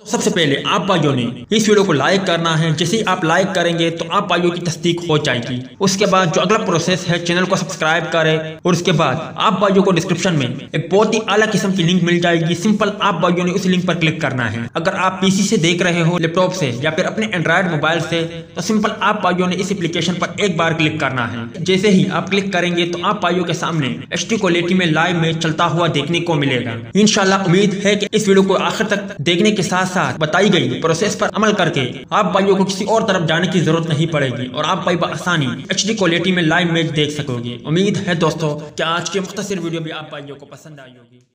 तो सबसे पहले आप भाइयों ने इस वीडियो को लाइक करना है। जैसे ही आप लाइक करेंगे तो आप भाइयों की तस्दीक हो जाएगी। उसके बाद जो अगला प्रोसेस है चैनल को सब्सक्राइब करें। और उसके बाद आप भाइयों को डिस्क्रिप्शन में एक बहुत ही अलग किस्म की लिंक मिल जाएगी। सिंपल आप भाइयों ने उस लिंक पर क्लिक करना है। अगर आप पीसी से देख रहे हो लैपटॉप से, या फिर अपने एंड्रॉइड मोबाइल से तो सिंपल आप भाइयों ने इस एप्लीकेशन पर एक बार क्लिक करना है। जैसे ही आप क्लिक करेंगे तो आप भाइयों के सामने एच क्वालिटी में लाइव में चलता हुआ देखने को मिलेगा। इनशाला उम्मीद है की इस वीडियो को आखिर तक देखने के साथ साथ बताई गई प्रोसेस पर अमल करके आप भाइयों को किसी और तरफ़ जाने की ज़रूरत नहीं पड़ेगी और आप भाई आसानी एचडी क्वालिटी में लाइव मैच देख सकोगे। उम्मीद है दोस्तों कि आज की मुख्तर वीडियो भी आप भाइयों को पसंद आई होगी।